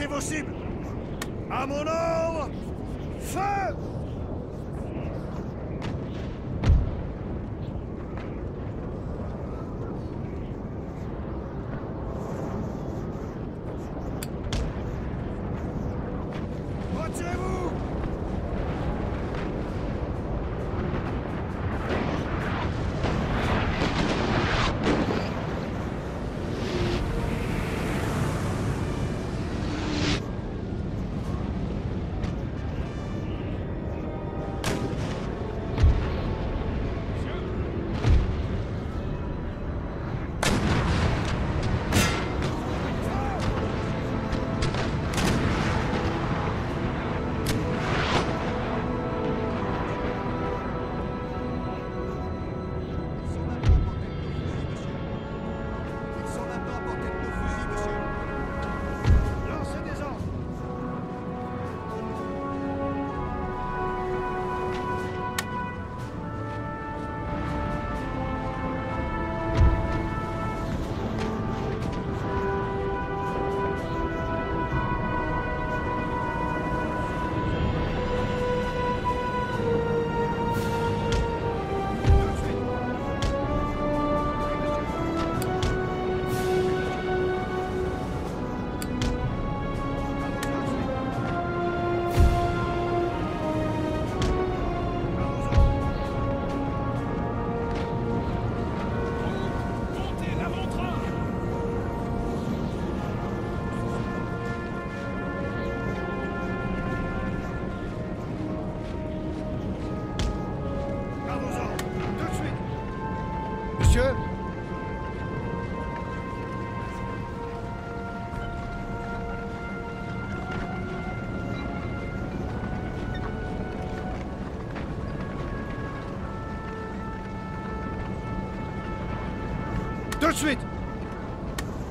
Laissez vos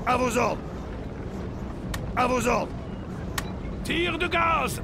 À vos ordres. À vos ordres. Tire de gaz.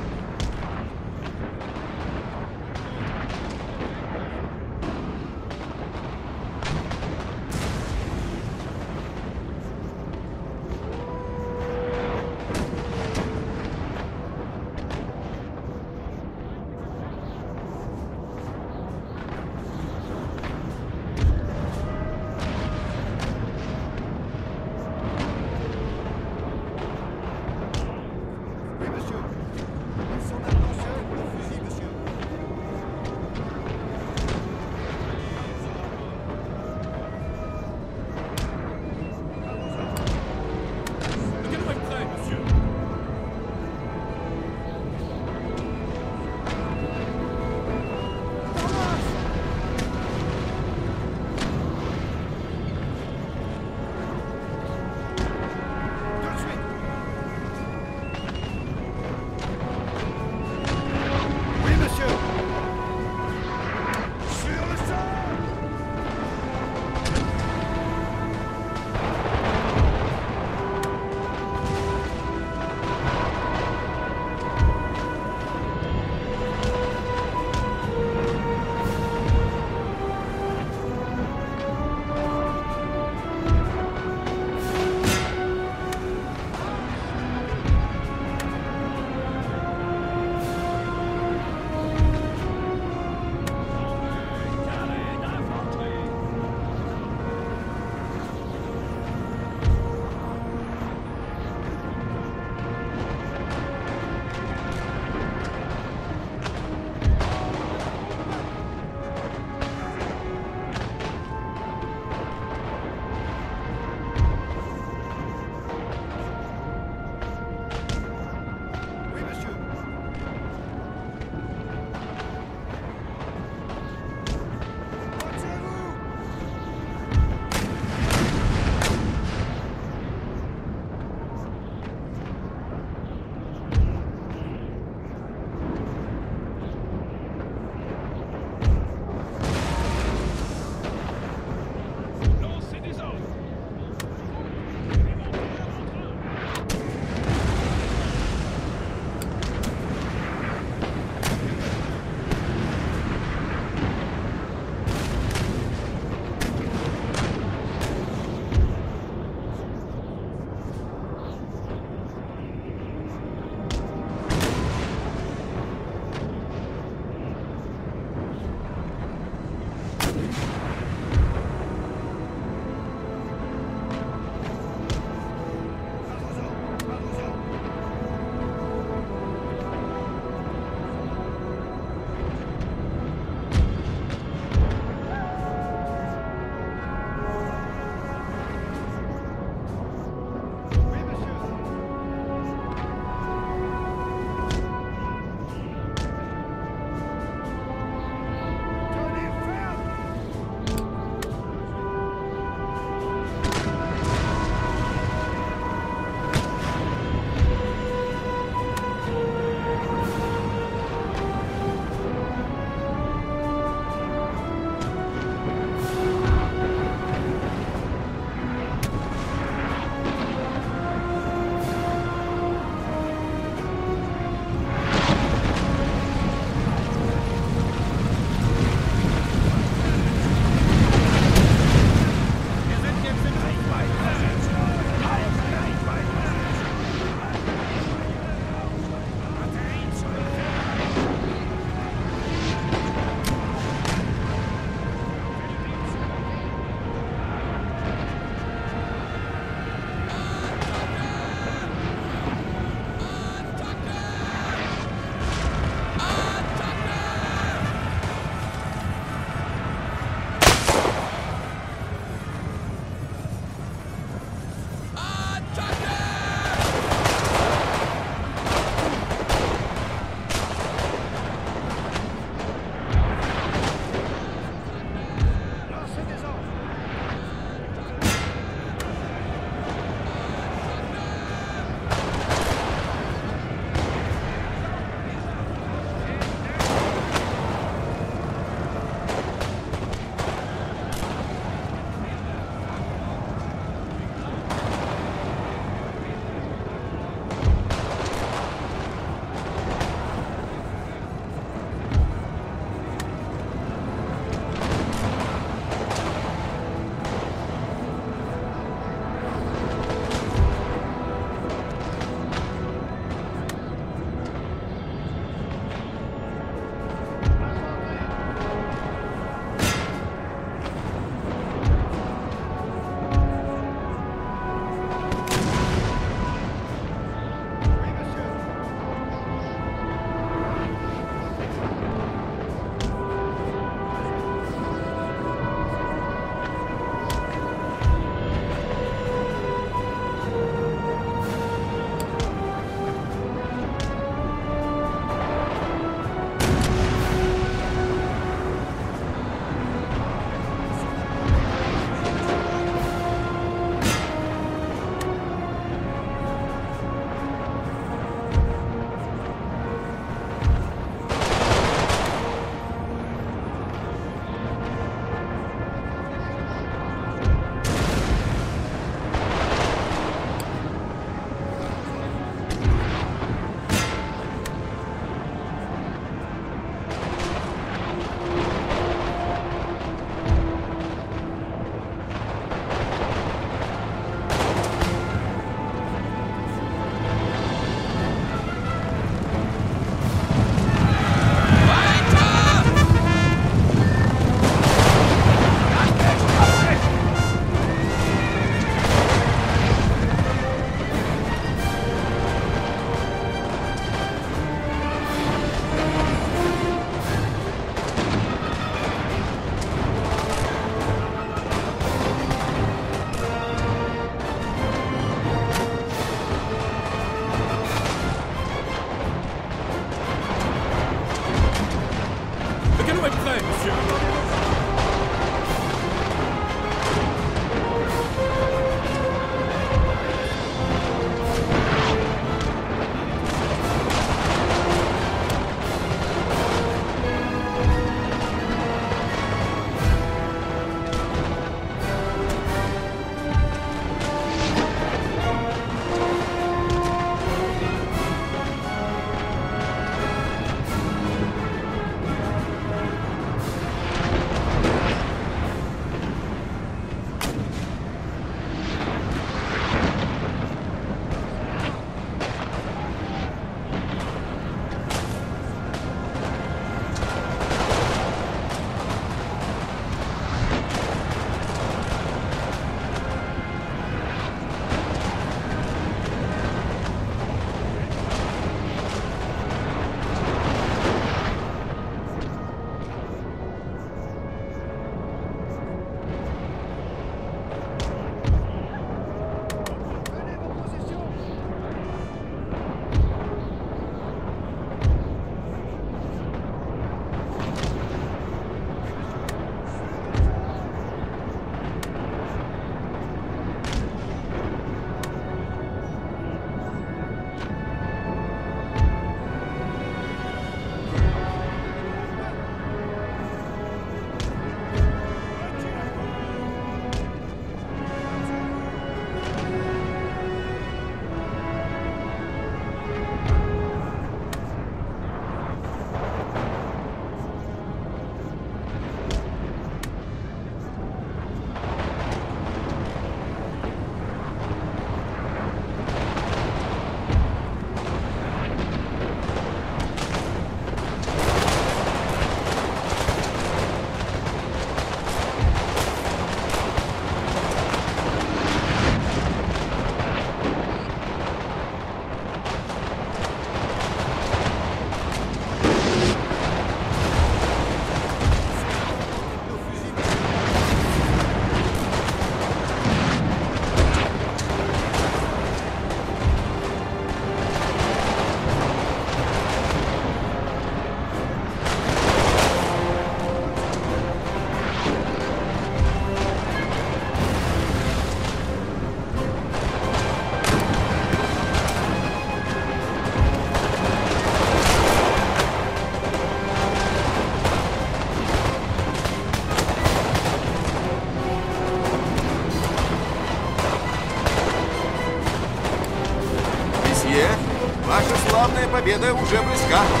Победа уже близка.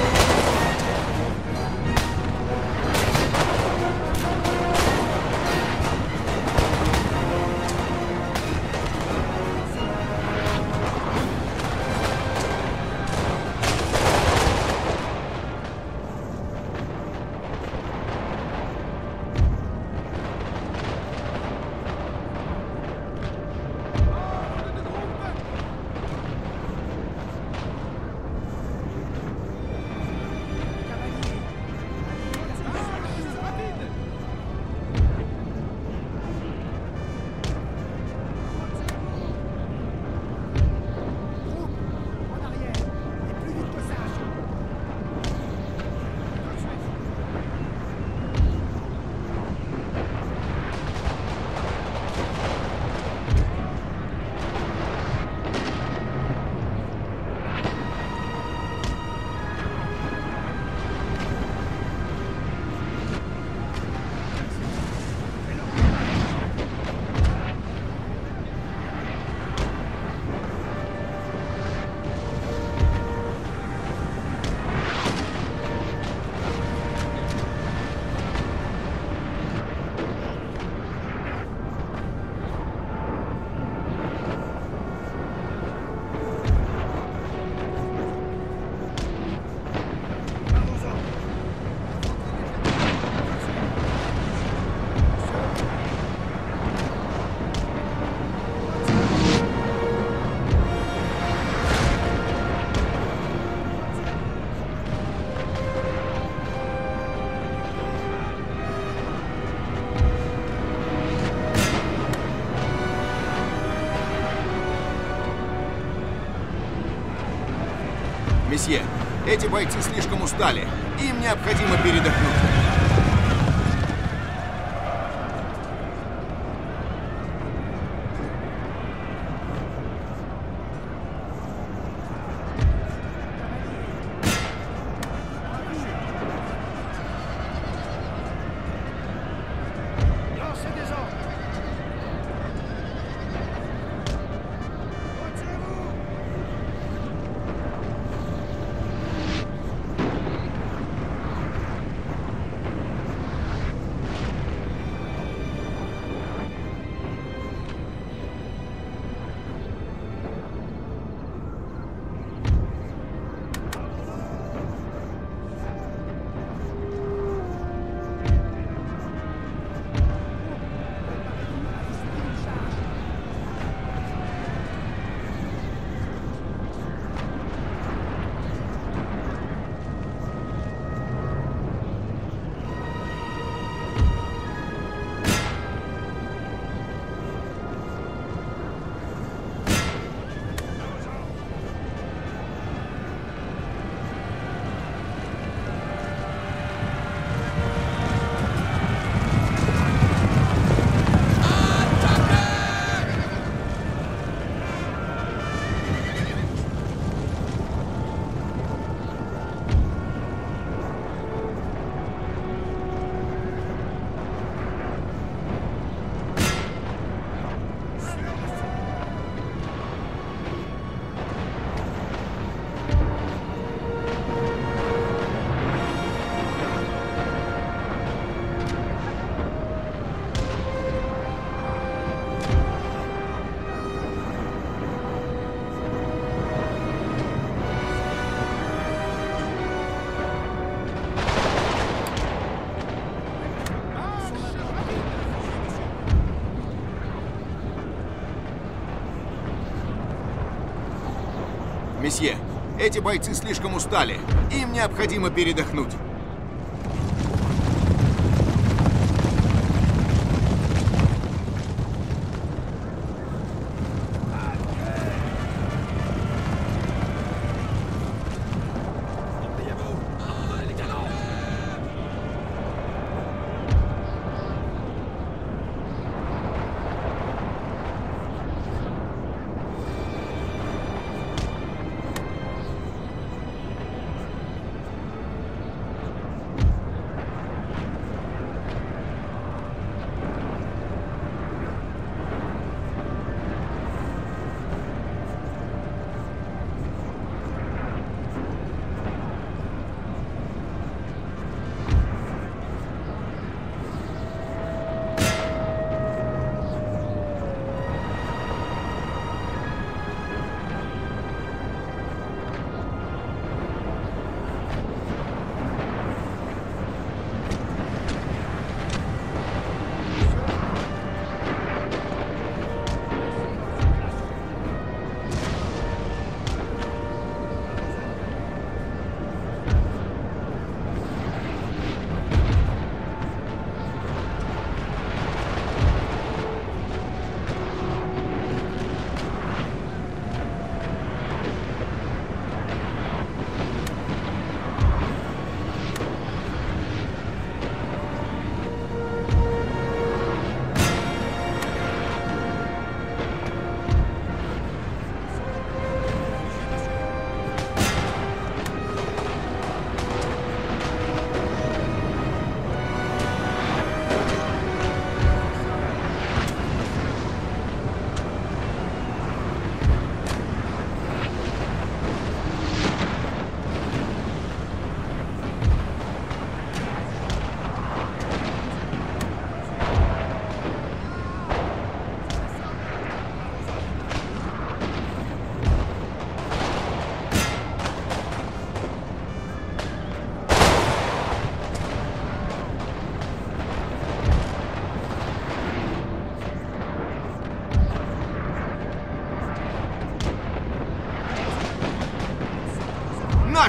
Эти бойцы слишком устали. Им необходимо передохнуть. Месье, эти бойцы слишком устали. Им необходимо передохнуть.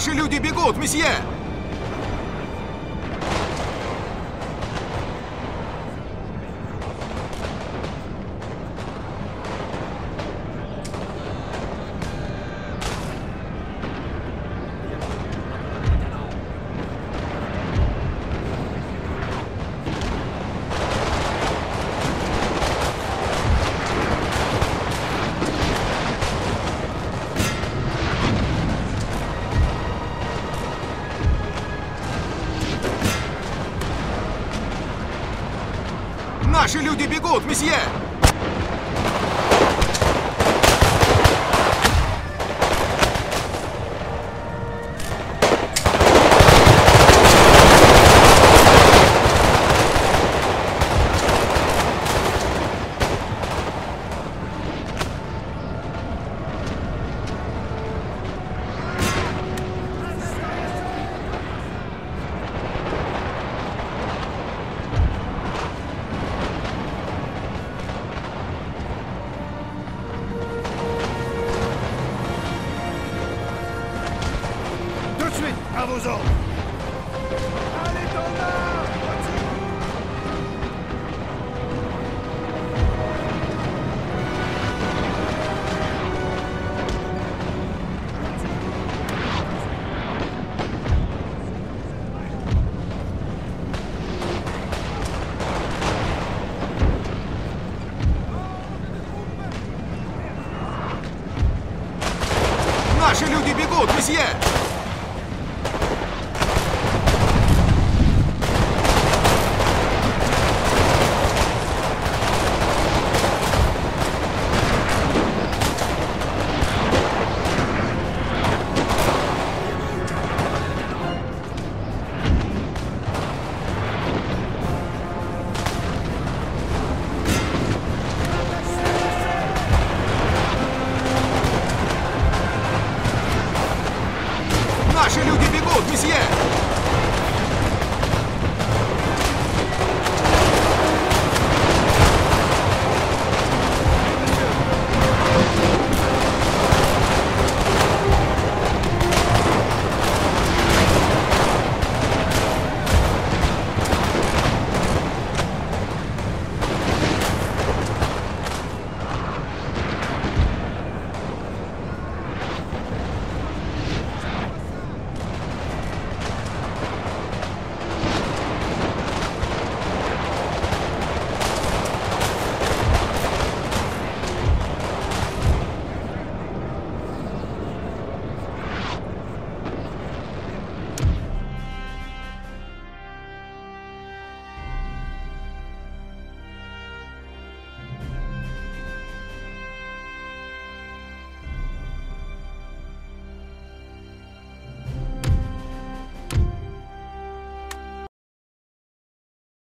Наши люди бегут, месье! Люди бегут, месье!